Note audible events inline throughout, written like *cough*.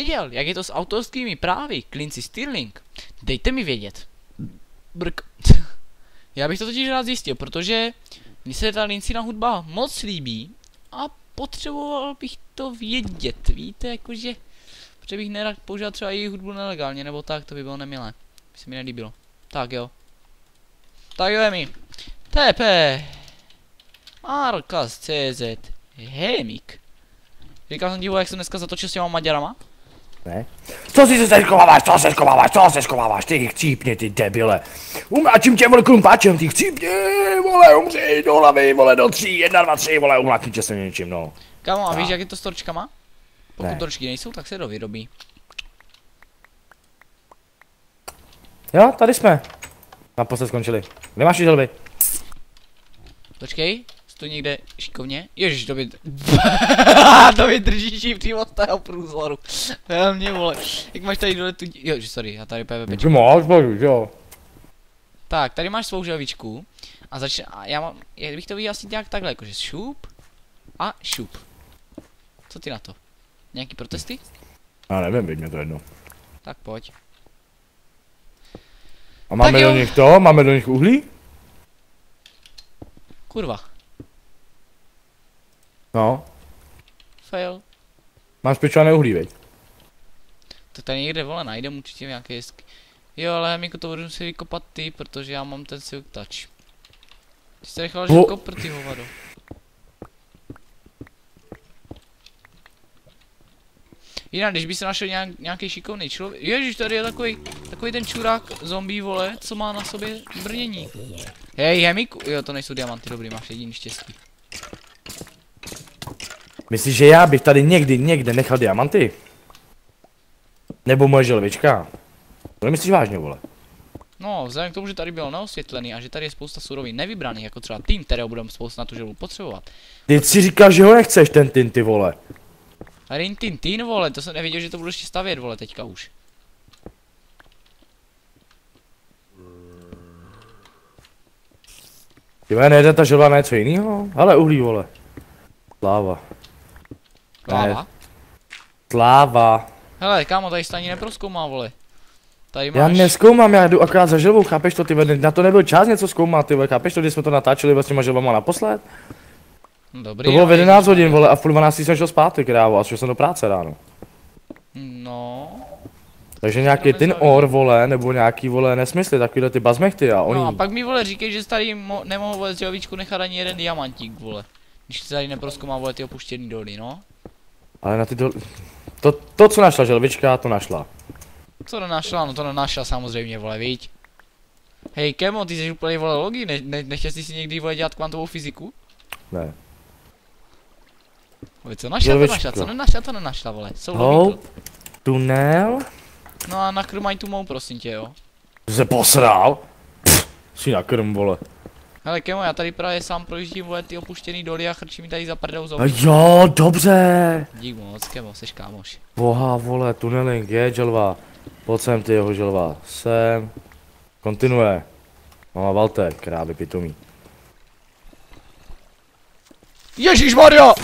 věděl, jak je to s autorskými právy Clancy Stirling, dejte mi vědět. Brk. *laughs* Já bych to totiž rád zjistil, protože mně se ta Lincina hudba moc líbí a potřeboval bych to vědět, víte, jakože... Protože bych nerad používal třeba její hudbu nelegálně, nebo tak, to by bylo nemilé. By se mi nelíbilo. Tak jo. Tak jo, mi. TP. Arkas CZ. Hemik. Říkal jsem ti, jak jsem dneska zatočil s těma Maďarama? Ne? Co si se skováváš, co se skováváš, co se skováváš, ty chcípni, ty debile. Umláčím tě, vole, krumpáčem, ty chcípni, vole, umři do hlavy, vole, do tří, jedna, dva, tři, vole, umláčím tě se něčím, no. Kámo, a víš, jak je to s torčkama? Pokud Ne. torčky nejsou, tak se dovyrobí. Jo, tady jsme. Naposled skončili. Kde máš želby? Počkej, stojí někde šikovně. Ježiš, to by... *laughs* to mi držíš jí přímo z tého průzloru. Velmě, vole. Jak máš tady dole tu... Jo, že sorry, já tady PvP. Ty máš, jo. Tak, tady máš svou želvičku. A začne... A já mám... Jak bych to viděl asi nějak takhle, jakože šup a šup. Co ty na to? Nějaký protesty? Já nevím, vidím, mě to jedno. Tak pojď. A máme do nich to? Máme do nich uhlí? Kurva. No. Fail. Máš pečované uhlí, veď? To tady někde, vole, najdem určitě nějaké jesky. Jo, ale Miku to budu si vykopat ty, protože já mám ten silk touch. Ty jsi nechal, že kopr ty hovado. Jinak, když by se našel nějak, nějaký šikovný člověk. Ježíš, tady je takový, takový ten čurák zombie, vole, co má na sobě brnění. Hej, Hemiku, jo, to nejsou diamanty, dobrý, máš jediný štěstí. Myslíš, že já bych tady někdy, někde nechal diamanty? Nebo moje želvička? To nemyslíš vážně, vole? No, vzhledem k tomu, že tady bylo neosvětlený a že tady je spousta surovin nevybraných, jako třeba tým, kterého budeme spousta na tu želvu potřebovat. Ty si říkal, že ho nechceš, ten tin, ty vole. A Rin Tin Tin, vole, to jsem nevěděl, že to budu ještě stavět, vole, teďka už. Ty nejde ta želva na něco jinýho? Ale uhlí, vole. Sláva. Láva. Sláva. Hele, kámo, tady ani neproskoumá, vole. Tady máš... Já neskoumám, já jdu akorát za želvou, chápeš to, ty na to nebyl čas něco zkoumat, ty vole, chápeš to, když jsme to natáčeli vlastně s těma želvama naposled? No, Dobrý, To bylo v 11 hodin, vole, a v půl 12 jsem šel spát, ty krávo, a šel jsem do práce ráno. No... Takže nějaký ten or, vole, nebo nějaký, vole, nesmysly, takovýhle ty bazmechty a oni... No a pak mi, vole, říkej, že tady mo- nemohl, vole, z nechat ani jeden diamantík, vole. Když tady neproskoumá, vole, ty opuštěný doly, no. Ale na ty do... To, to, co našla želvička, to našla. Co nenašla? No to nenašla samozřejmě, vole, viď? Hej, Kemo, ty jsi úplně, vole, logi, ne- ne- nechtěl jsi si někdy, vole, dělat kvantovou fyziku? Ne. Vole, co našla, to Želvička. našla, co nenašla, to nenašla, vole. Jsou Hou. logíky. Tunel? No a nakrmaj tu mou, prosím tě, jo. Jsi se posral? Pff, si na krm, vole. Hele, Kemo, já tady právě sám projíždím, vole, ty opuštěný doly a chrčí mi tady za prdou zombie. jo, dobře. Dík moc, Kemo, seš kámoš. Boha, vole, tuneling, je želva. Pojď sem, ty jeho želva. Sem. Kontinuje. Mama Walter, krávy pitomí. Ježíš Maria!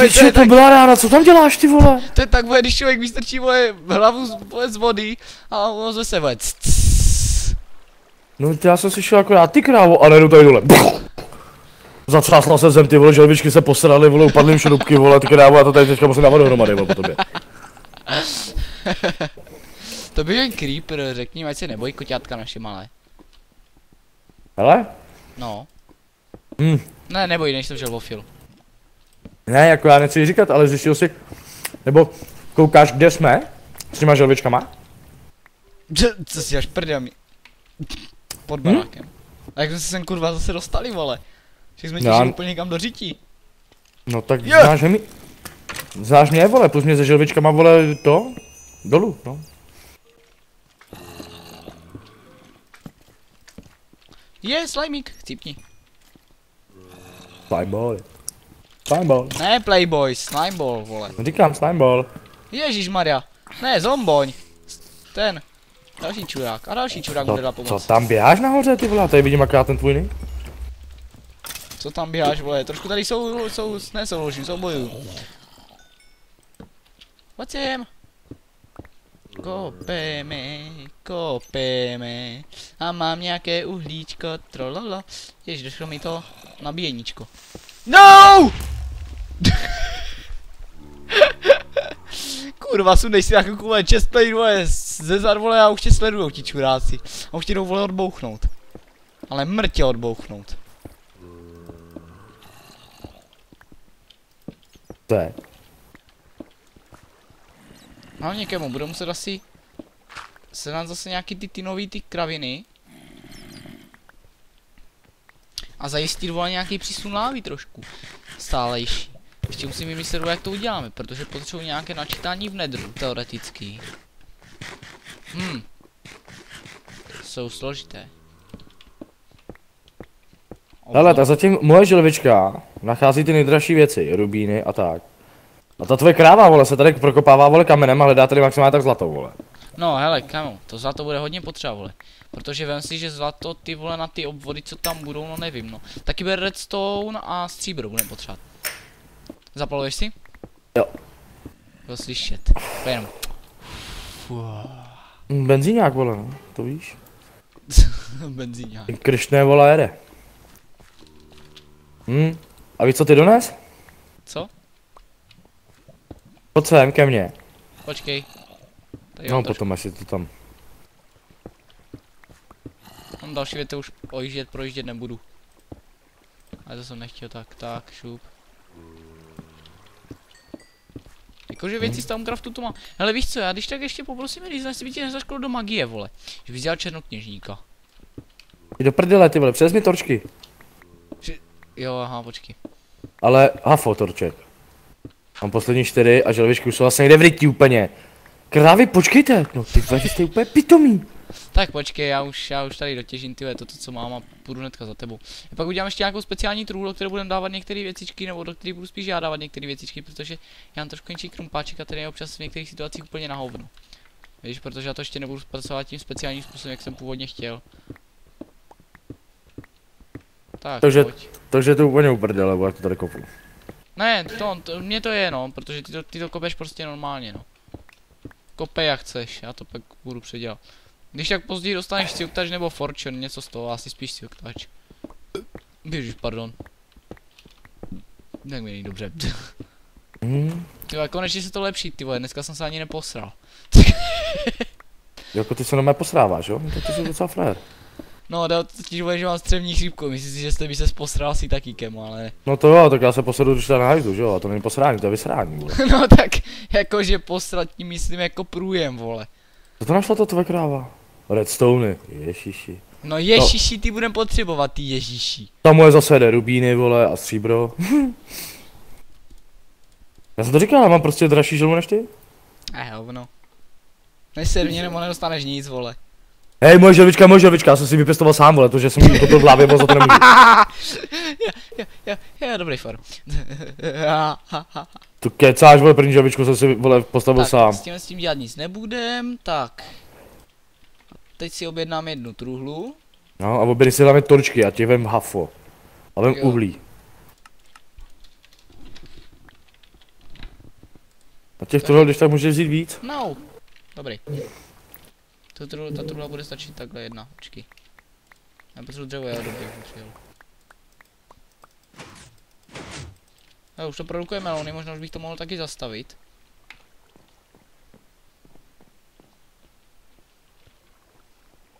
Ty čo, to byla rána, co tam děláš, ty vole? To je tak, vole, když člověk vystrčí moje hlavu z, vole, z vody a ono zase, vole, cs, cs. No, ty já jsem si šel akorát, ty krávo, a nejdu tady dole. *laughs* Zatřásla se zem, ty vole, želvičky se posraly, vole, upadly jim šrubky, vole, ty krávo, já to tady teďka musím dávat dohromady, vole, po tobě. *laughs* To by jen creeper, řekni, ať se nebojí koťátka naše malé. Hele? No. Hm. Ne, neboj, než jsem želvofil. Ne, jako já nechci říkat, ale zjistil jsi, nebo koukáš, kde jsme? S těma želvičkama? *laughs* Co si až prdami? Pod barákem. A jak jsme se sem kurva zase dostali, vole? Že jsme Já- těžili úplně někam do řití. No tak Jo. znáš mě, znáš mě, vole, plus mě se želvičkama, vole, to, dolů, no. Je, slimík, chcípni. Slimeball. Slimeball. Ne, playboy, slimeball, vole. No říkám slimeball. Ježíš Maria. Ne, zomboň. Ten. Další čurák. A další čurák bude To, dát co pomoc. tam běháš nahoře, ty vole, tady vidím akorát ten tvůj. Co tam běháš, vole? Trošku tady jsou, jsou, ne souložím, soubojuju. Pojď sem. Kopeme, kopeme. A mám nějaké uhlíčko, trololo. Jež, došlo mi to nabíjeníčko. No! *laughs* Kurva, sundej si jako kule chestplate, vole, ze zad, vole, a už tě sledujou ti čuráci. A už tě jdou, vole, odbouchnout. Ale mrtě odbouchnout. To je. No někému, budou muset asi se nám zase nějaký ty, ty nový ty kraviny. A zajistit vole nějaký přísun lávy trošku. Stálejší. Ještě musím vymyslet, jak to uděláme, protože potřebuji nějaké načítání v nedru, teoreticky. Hm. Jsou složité. Hele, tak zatím moje želvička nachází ty nejdražší věci, rubíny a tak. A ta tvoje kráva, vole, se tady prokopává, vole, kamenem a hledá tady maximálně tak zlatou, vole. No hele, kamo, to zlato bude hodně potřeba, vole. Protože vem si, že zlato, ty vole, na ty obvody, co tam budou, no nevím, no. Taky bude redstone a stříbro budeme potřebovat. Zapaluješ si? Jo. Bylo slyšet. To jenom. Benzíňák, vole, no, to víš. *laughs* Benzíňák. Kršné, vole, jede. Hm, a víš, co ty dones? Co? Pojď sem ke mně. Počkej. Tady No, trošku, potom až si to tam. mám další věty už ojíždět, projíždět nebudu. Ale to jsem nechtěl, tak, tak, šup. Jakože věci z Towncraftu to mám. Hele víš co, já když tak ještě poprosím, když jestli by ti nezaškolo do magie, vole. Že bys dělal černokněžníka. Do prdele, ty vole, přes mi torčky. Jo, aha, počkej. Ale hafo torček. Mám poslední čtyři a želvičky už jsou vlastně někde v rytí úplně. Krávy, počkejte, no ty vole, jste úplně pitomí. Tak počkej, já už, já už tady dotěžím ty to, co mám a půjdu hnedka za tebou. A pak udělám ještě nějakou speciální trůlu, do které budeme dávat některé věcičky, nebo do které budu spíš já dávat některé věcičky, protože já mám trošku menší krumpáček a ten je občas v některých situacích úplně na hovno. Víš, protože já to ještě nebudu zpracovat tím speciálním způsobem, jak jsem původně chtěl. Tak, Takže- pojď. Takže to úplně uprdele, vole, jak to tady kopu. Ne, to, to, mně to je no, protože ty to, ty to kopeš prostě normálně no. Kopej jak chceš, já to pak budu předělat. Když tak později dostaneš silktač nebo fortune, něco z toho, asi spíš silktač. Ježiš, pardon. Tak mi není dobře. Hm, Ty vole, konečně se to lepší, ty vole, dneska jsem se ani neposral. jako ty se na mě posráváš, jo? Tak ty jsi docela frajer. No, to totiž, vole, že mám střevní chřipku, myslím si, že jste by se posral asi taky kemo, ale... No to jo, tak já se posedu, když na hajzdu, že jo? A to není posrání, to je vysrání, vole. *laughs* no tak, jakože posrat tím myslím jako průjem, vole. Co to našla to tvoje kráva? Redstone, ježiši. No ježiši, ty budem potřebovat, ty ježiši. Tam moje zase jde rubíny, vole, a stříbro. *laughs* já jsem to říkal, já mám prostě dražší želvu než ty. Eh, hovno. Mě nebo nedostaneš nic, vole. Hej, moje želvička, moje želvička, já jsem si vypěstoval sám, vole, to, že jsem jí utopil v hlavě, bo za to nemůžu. Ja, ja, ja, dobrý far. Tu kecáš, vole, první želvičku jsem si, vole, postavil tak, sám. s tím, s tím dělat nic nebudem, tak. Teď si objednám jednu truhlu. No, a obědy si hlavně torčky, a ti vem hafo. A vem Jo. uhlí. A těch tohle, když tak můžeš vzít víc. No, dobrý. To, tru, ta truhla bude stačit takhle jedna, počkej. Já potřebuji dřevo, já už přijel. Já už to produkuje melony, možná už bych to mohl taky zastavit.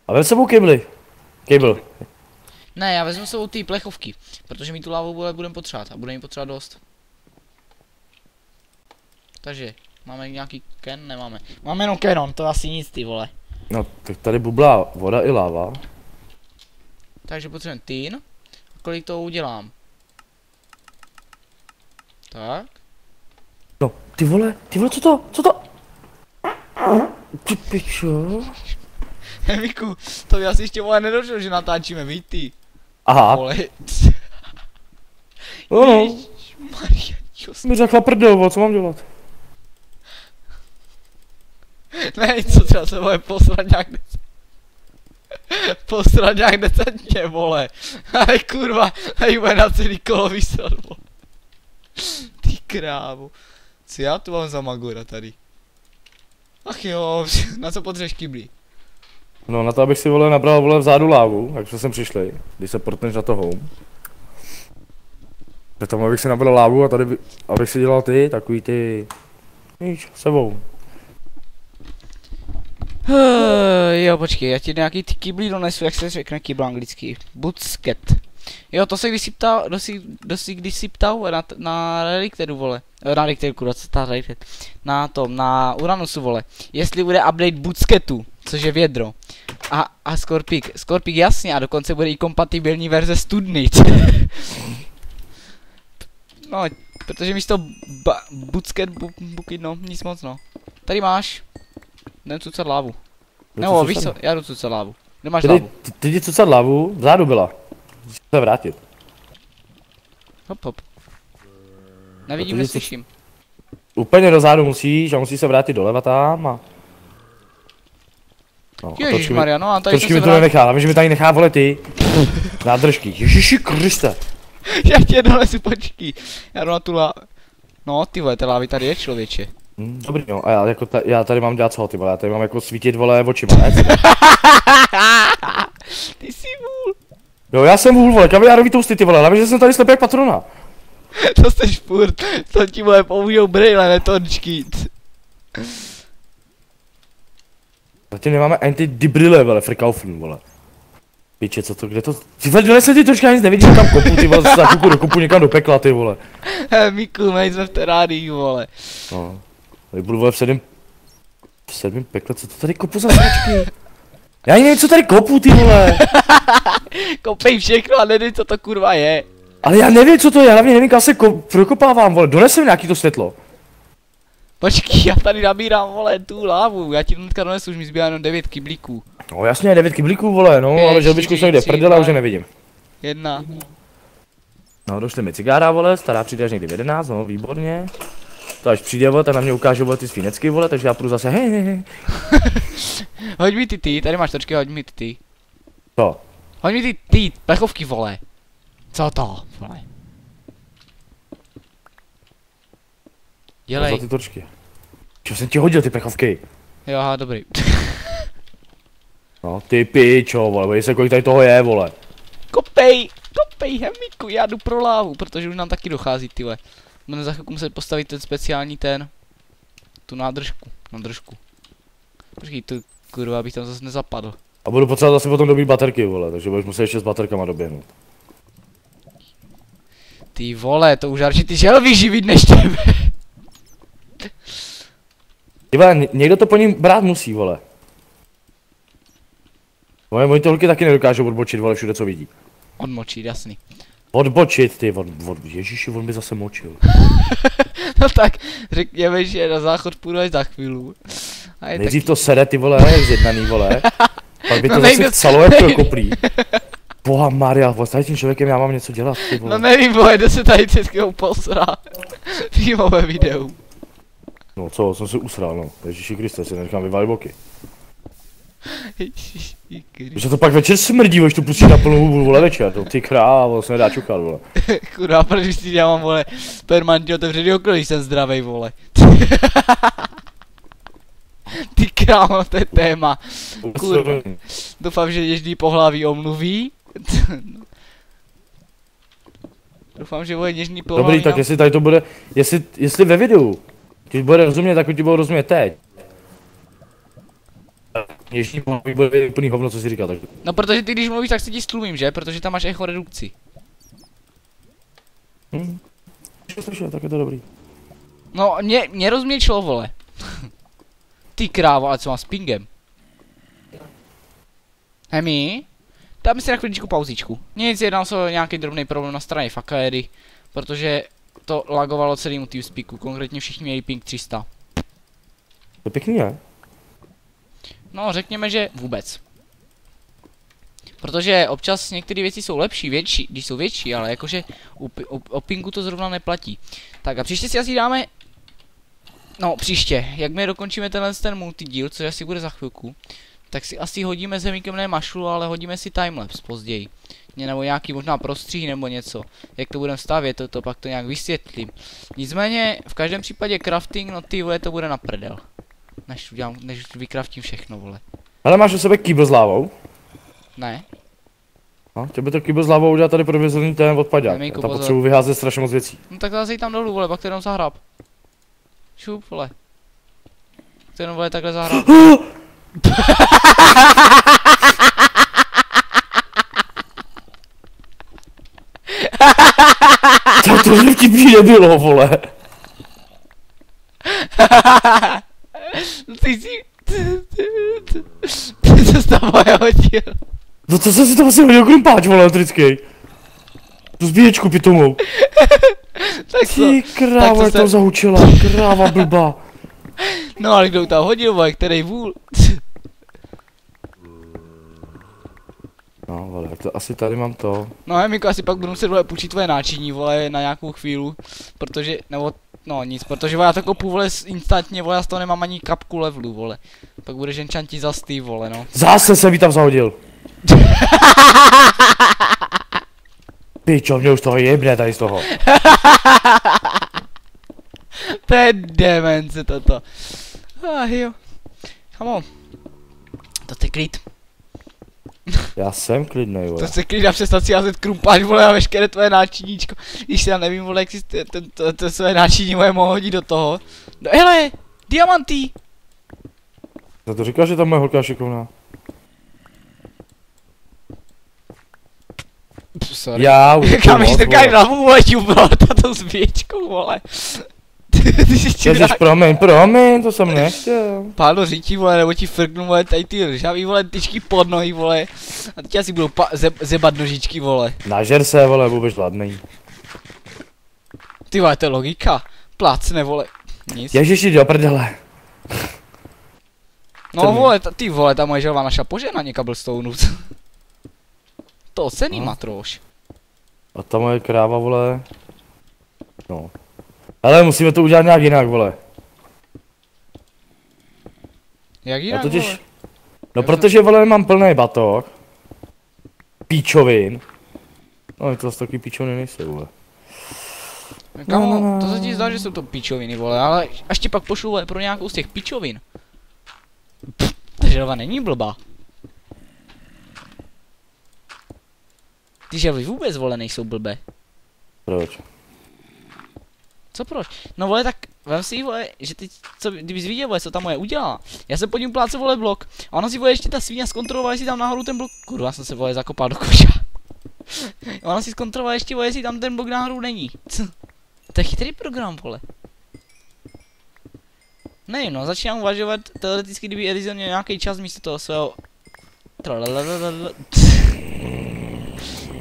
A vem sebou kybly. Kybl. Ne, já vezmu sebou ty plechovky, protože mi tu lávu bude, budeme potřebovat a budeme jí potřebovat dost. Takže, máme nějaký ken? Nemáme. Máme jenom kenon, to asi nic ty vole. No, tak tady bublá voda i láva. Takže potřebujeme tin. Kolik toho udělám? Tak. No, ty vole, ty vole, co to, co to? Ty pičo. *laughs* Miku, to by asi ještě vole nedošlo, že natáčíme, víš ty. Aha, Vole. *laughs* no, Maria, mi řekla prdel, co mám dělat? *laughs* Ne, co třeba se vole posrat nějak. *laughs* Posrat nějak decentně, vole. *laughs* Ale kurva, tady bude na celý kolo vysrat, vole. Ty krávo. Co já tu mám za magora tady? Ach jo, na co potřebuješ kybli? No na to, abych si vole nabral vole vzadu lávu, jak jsme sem přišli, když se portneš na to home. K tomu, abych si nabral lávu a tady, by, abych si dělal ty, takový ty, víš, sebou. Jo, počkej, já ti nějaký ty kýblí donesu, jak se řekne kýbl anglicky. Bucket. Jo, to se když si ptal, kdo si, když si ptal na, na Relicteru, vole. Eh, Na Relicteru, kurva, co ta Relicter. Na tom, na Uranusu, vole. Jestli bude update Bootsketu, což je vědro. A, a Scorpik, Scorpik jasně, a dokonce bude i kompatibilní verze studny. *laughs* no, protože místo ba, Bootsket, bu, buky, no, nic moc, no. Tady máš. Jdem cucat lávu. Nebo víš co, já jdu cucat lávu. Kde máš Tedy, lávu? ty, jdi cucat lávu, vzadu byla. Musíš se vrátit. Hop, hop. Nevidím, neslyším. Úplně dozadu musíš a musíš se vrátit doleva tam a... No, Ježíš Maria, no a tady Trošku jsem mi to nenechá, ale že mi tady nechá vole ty. Nádržky. Ježiši Kriste. *laughs* Já tě donesu, počkej. Já jdu na tu lá... No, ty vole, té lávy tady je člověče. Hm, dobrý no, a já, jako ta, já tady mám dělat co ty vole, já tady mám jako svítit vole očima, ne? *laughs* Ty jsi vůl. Jo, já jsem vůl vole, kaviárový tousty ty vole, hlavně, že jsem tady slepý jak patrona. *laughs* To jsi furt. To ti vole použijou brýle, ne tončky. Zatím nemáme ani ty dibrile vole, frikaufen vole. Piče, co to, kde to, ty vole, donesli ty troška, nic nevidím, kam kopu, ty vole, se za chvilku dokopu někam do pekla, ty vole. He, *laughs* Miku, my jsme v terárii, vole. No, tady budu vole v sedm, v sedmém pekle, co to tady kopu za sračky? Já nevím, co tady kopu, ty vole. *laughs* Kopej všechno a nedej, co to kurva je. Ale já nevím, co to je, já hlavně nevím, kam se ko- prokopávám, vole, donesem nějaký to světlo. Počkej, já tady nabírám, vole, tu lávu. Já ti dneska donesu, už mi zbývá jenom 9 kyblíků. No jasně, devět kyblíků, vole, no, Pět, ale želbičku jsem kde tři, prdele, už je nevidím. Jedna. No, došly mi cigára, vole, stará přijde až někdy v 11, no, výborně. To až přijde, vole, tak na mě ukáže, vole, ty svínecky, vole, takže já půjdu zase, hej, hej, hej. *laughs* Hoď mi ty ty, tady máš točky, hoď mi ty ty. Co? Hoď mi ty ty, plechovky, vole. Co to, vole. Za Dělej. ty točky. Čo jsem ti hodil, ty pechovky? Jo, aha, dobrý. *laughs* No, ty pičo, vole, se, kolik tady toho je, vole. Kopej, kopej, hemiku, já jdu pro lávu, protože už nám taky dochází, ty vole. Budeme za chvilku muset postavit ten speciální ten, tu nádržku, nádržku. Počkej, tu kurva, abych tam zase nezapadl. A budu potřebovat zase potom dobít baterky, vole, takže budeš muset ještě s baterkama doběhnout. Ty vole, to už radši ty želvy živit než tebe. Ty vole, ně- někdo to po ním brát musí, vole. Vole, oni to holky taky nedokážou odbočit, vole, všude, co vidí. Odmočit, jasný. Odbočit, ty, od, od, ježiši, on by zase močil. *laughs* No tak, řekněme, že na záchod půjdu až za chvíli. Nejdřív taky... to sere, ty vole, jak zjednaný, vole. *laughs* Pak by to No zase nejde- chcelo, jak to koplí. Boha Maria, s tady tím člověkem já mám něco dělat, ty No vole. nevím, vole, jde se tady teďka posrát. Přímo ve videu. No co, jsem se usral, no. Ježiši Kriste, si nechám vyvalit boky. Že to pak večer smrdí, když to pustí na plnou hubu, vole, večer, to ty krávo, se nedá čukat, vole. *laughs* Kurva, proč si já mám, vole, permanentně otevřený okno, když jsem zdravej, vole. *laughs* Ty krámo, to je téma. Kurva. Doufám, že něžný pohlaví omluví. *laughs* Doufám, že vole něžný pohlaví Dobrý, tak jestli tady to bude, jestli, jestli ve videu, když bude rozumět, tak ti budou rozumět teď. Ještě bude úplný hovno, co si říkal, tak No protože ty když mluvíš, tak se ti stlumím, že? Protože tam máš echo redukci. Hm. Slyšel, tak je to dobrý. No, mě, mě rozměčilo, vole. *laughs* Ty krávo, ale co mám s pingem? Hemi? Dáme si na chviličku pauzičku. Nic, jednal se o nějaký drobný problém na straně Fakaedy, protože to lagovalo celému TeamSpeaku, konkrétně všichni měli ping 300. To je pěkný, ne? No, řekněme, že vůbec. Protože občas některé věci jsou lepší, větší, když jsou větší, ale jakože u, u, o pingu to zrovna neplatí. Tak a příště si asi dáme... No, příště, jakmile dokončíme tenhle ten multidíl, což asi bude za chvilku, tak si asi hodíme zemíkem ne mašlu, ale hodíme si timelapse později. Nebo nějaký možná prostřih nebo něco. Jak to budeme stavět, to, to pak to nějak vysvětlím. Nicméně, v každém případě crafting, no ty vole, to bude na prdel. Než udělám, než vykraftím všechno, vole. Ale máš u sebe kýbl s lávou? Ne, No, tě by to kýbl s lávou udělat tady provizorní ten odpadák. Tam potřebuji vyházet strašně moc věcí. no tak zase tam dolů, vole, pak to jenom zahrab. Šup, vole. To jenom, vole, takhle zahrab. *gasps* To to vtipný nebylo, vole. *laughs* No ty si... Ty se tam hodil. No to jsem si tam asi hodil krumpáč, vole, elektrický. Tu zbíječku pitomou. *laughs* Tak to... Ty kráva, to jak se- to zahučila, kráva blbá. No ale kdo tam hodil, vole, který vůl? No, vole, tak to asi tady mám to. No Hemiko, asi pak budu muset vole půjčit tvoje náčiní, vole, na nějakou chvíli, protože, nebo, no nic, protože já to kopu, vole, instantně, vole, já z toho nemám ani kapku levelu, vole. Pak budeš enchanti za ty, vole, no. Zase jsem jí tam zahodil. *laughs* Pičo, mě už toho jebne tady z toho. *laughs* To je demence toto. Ah jo. Kamo. To je klid. Já jsem klidnej, To vole. se klid a přestat si házet krumpáč, vole, a veškeré tvoje náčiníčko. Když já nevím, vole, jak si ty- ten- to, to své náčiní moje mohl hodit do toho. No hele, diamantý. Za to říkal, že tam moje holka šikovná. Sorry. Já už. *laughs* Kam strkají vole. hlavu, vole, ti ubral tato zvěčkou, vole. Ty, jsi Ježiš, čurák. promiň, promiň, to jsem nechtěl. Páno říti, vole, nebo ti frknu, vole, tady ty ržavý, vole, tyčky pod nohy, vole. A teď asi budou pa- ze- zebat nožičky, vole. Nažer se, vole, vůbec hladný. Ty vole, to je logika. Plácne, vole. Nic. Ježiši, do prdele. No vole, ta, ty vole, ta moje želva naša požehnaně Cobblestoneu. *laughs* to cený No. matroš. A ta moje kráva, vole. No. Ale musíme to udělat nějak jinak, vole. Jak Já jinak, totiž... vole? No Já protože, vole, mám plný batok. Píčovin. No, to zase taky píčoviny nejsou, vole. Kamo, No, no, no. to se ti zdá, že jsou to pičoviny, vole, ale až ti pak pošlu, vole, pro nějakou z těch pičovin. Pff, ta želva není blbá. Ty želvy vůbec, vole, nejsou blbé. Proč? Co proč? No vole, tak vem si, vole, že ty, co, kdybys viděl, vole, co tam moje udělala. Já jsem pod ním plácel, vole, blok. A ona si, vole, ještě ta svině zkontrolovala, jestli tam nahoru ten blok, kurva, jsem se, vole, zakopal do koša. *laughs* ona si zkontrolovala ještě, vole, jestli tam ten blok nahoru není. Co? To je chytrý program, vole. Nevím, no, začínám uvažovat teoreticky, kdyby Edison měl nějaký čas místo toho svého... Tralalalala.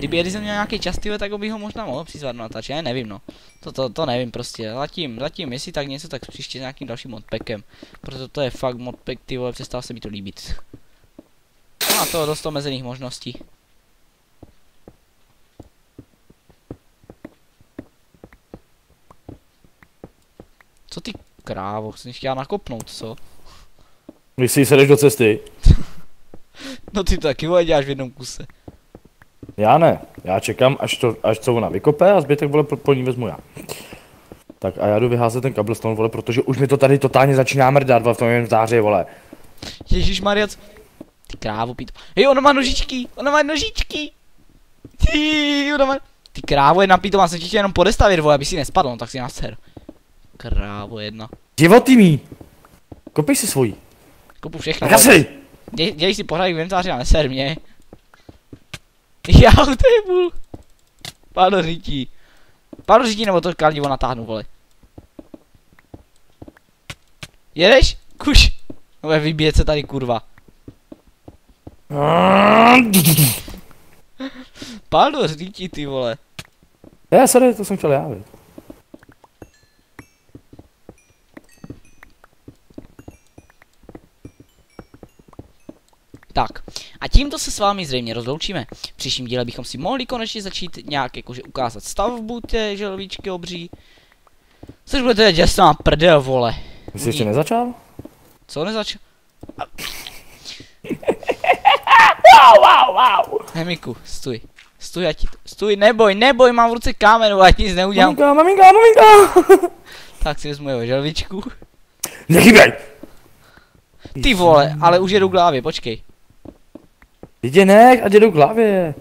Kdyby Edison měl nějaký čas, tyhle, tak bych ho možná mohl přizvat na natáčení, já nevím, no. To, to, to nevím prostě, zatím, zatím, jestli tak něco, tak příště s nějakým dalším modpackem. Proto to je fakt modpack, ty vole, přestává se mi to líbit. No a to dost omezených možností. Co ty krávo, jsi chtěla nakopnout, co? Když si sedeš do cesty. *laughs* No ty to taky vole děláš v jednom kuse. Já ne. Já čekám, až, to, až co ona vykope a zbytek, vole, po, po ní vezmu já. Tak a já jdu vyházet ten cobblestone, vole, protože už mi to tady totálně začíná mrdat, vole, v tom inventáři, vole. Ježíš Mariac. Ty krávo, pít. Hej, ona má nožičky, ona má nožičky. Ty, ona má... Ty krávo jedna pítová, jsem ti chtěl jenom podestavit, vole, aby si nespadl, no tak si nás ser. Krávo jedna. Divotý mý. Kopej si svojí. Kopu všechno. Asi. Dě, dělej si pořádek v inventáři a neser mě. *laughs* Já bůl. Páno řítí. Páno řítí nebo to kladivo natáhnu, vole. Jedeš? Kuš. No vybíjet se tady kurva. *laughs* Páno řítí ty vole. Já, sorry, to jsem chtěl já, viď. Tak, a tímto se s vámi zřejmě rozloučíme. V příštím díle bychom si mohli konečně začít nějak jakože ukázat stavbu té želvíčky obří. Což bude teda děsná prdel, vole. Ty jsi ještě nezačal? Co nezač... Wow, wow, wow. Hemiku, stůj. Stůj, ať ti to... Stůj, neboj, neboj, mám v ruce kámenu, ať nic neudělám. Maminka, maminka, maminka. Tak si vezmu jeho želvičku. Nechyběj. Ty vole, ale už jedu k lávě, počkej. Jdi nech, ať jedu k hlavě.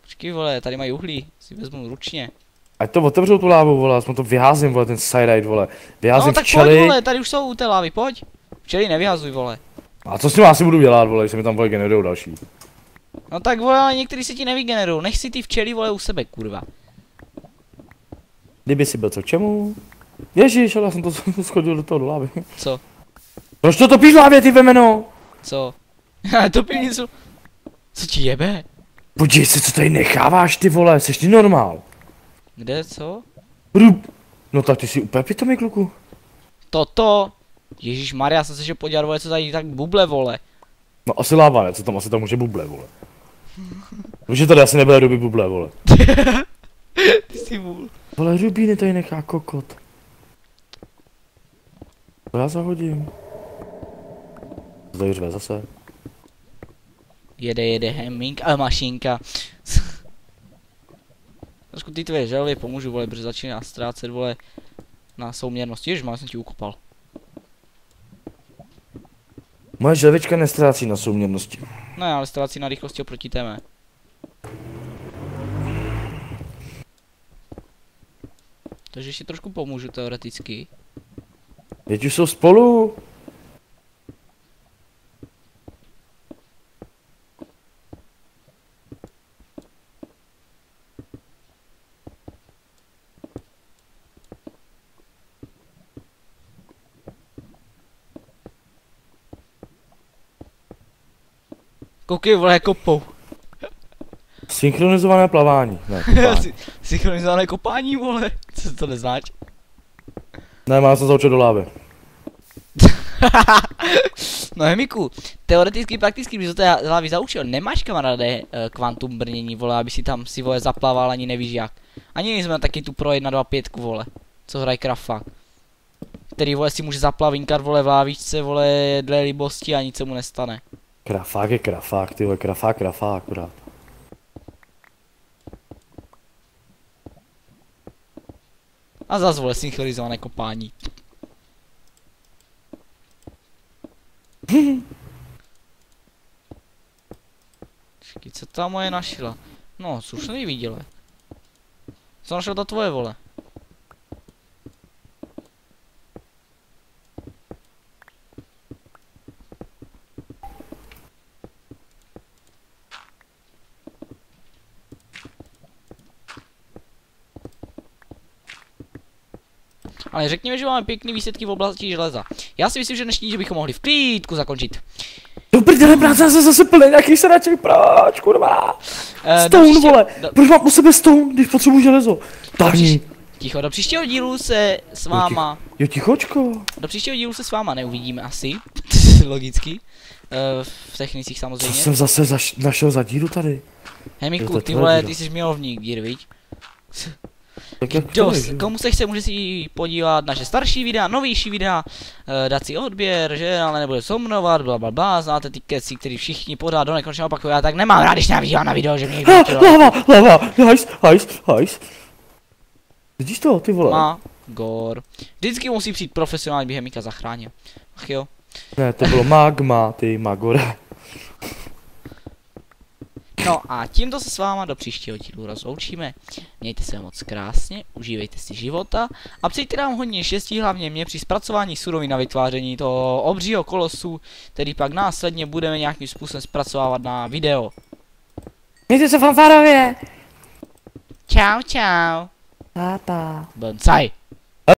Počkej vole, tady mají uhlí, si vezmu ručně. Ať to otevřou tu lávu, vole, aspoň to vyházím, vole, ten side vole. Vyházím No tak pojď včely. vole, tady už jsou u té lávy, pojď. Včely nevyhazuj vole. A co s tím asi budu dělat, vole, když se mi tam, vole, generujou další. No tak vole, ale některý se ti nevygenerují, nech si ty včely vole u sebe, kurva. Kdyby si byl co k čemu? Ježíš, ale já jsem to *laughs* schodil do toho do lávy. Co? Proč to topíš v lávě, ty vemeno? Co? *laughs* to pivnicu. Co ti jebe? Podívej se, co tady necháváš, ty vole, jsi ty normál. Kde, co? Rub. No tak ty jsi úplně pitomý, kluku. Toto. Ježíš Maria, jsem se šel podívat, vole, co tady tak buble, vole. No asi láva, ne? Co tam asi tam může buble, vole. Už že tady asi nebyly ruby buble, vole. *laughs* Ty jsi vůl. Vole, rubíny tady nechá kokot. To já zahodím. Řve zase. Jede, jede hemming a mašinka. Trošku ty tvoje želvy pomůžu, vole, protože začíná ztrácet, vole, na souměrnosti. Ježiš, mám jsem ti ukopal. Moje želvička nestrácí na souměrnosti. No ale ztrácí na rychlosti oproti té mé. Takže ještě trošku pomůžu teoreticky. Teď už jsou spolu. Koukej, vole, kopou. Synchronizované plavání. Ne, kopání. *laughs* Sy- Synchronizované kopání, vole. Co to neznáš? ne mám se zaučit do lávy. *laughs* No Hemiku, teoreticky, prakticky bys to té hlavy zaučil. Nemáš kamaráde eh, kvantum brnění, vole, aby si tam si vole zaplaval, ani nevíš jak. Ani nejsme taky tu pro 1.2.5, vole, co hraje Krafa. Který, vole, si může zaplavinkat, vole, v lávičce, vole, dle libosti a nic se mu nestane. Krafák je krafák, ty vole, krafák, krafák, akorát. A zas, vole, synchronizované kopání. Počkej, co ta moje našla? No, slušný viděle. Co našla ta tvoje, vole? Ale řekněme, že máme pěkný výsledky v oblasti železa. Já si myslím, že dnešní díl bychom mohli v klídku zakončit. Do prdele, práce, jsem zase plný nějaký sraček, proč, kurva? Eh, Stone, příštího- vole, do- proč mám u sebe stone, když potřebuji železo? Tahni. Ticho, do příštího dílu se s váma, Jo, tichočko. do příštího dílu se s váma neuvidíme asi, *laughs* logicky, Eh, v technicích Co samozřejmě. jsem zase zaš, našel za díru tady? Hemiku, ty vole, díra. ty jsi milovník dír, viď? Tak jak Dost, to je, komu se chce, může si podívat naše starší videa, novější videa, eh, dát si odběr, že, ale nebude somnovat, bla bla bla, znáte ty keci, který všichni pořád do nekonečna opakují, já tak nemám rád, když navídám na video, že mě někdo lava, lava, hajs, hajs, hajs. Vidíš to, ty vole? má gor. Vždycky musí přijít profesionální, by Hemika zachránil. Ach jo. Ne, to bylo magma, ty magore. No a tímto se s váma do příštího dílu rozloučíme. Mějte se moc krásně, užívejte si života a přejte nám hodně štěstí, hlavně mě při zpracování surovin na vytváření toho obřího kolosu, který pak následně budeme nějakým způsobem zpracovávat na video. Mějte se fanfárově. Čau, čau. Táta. Bonsai.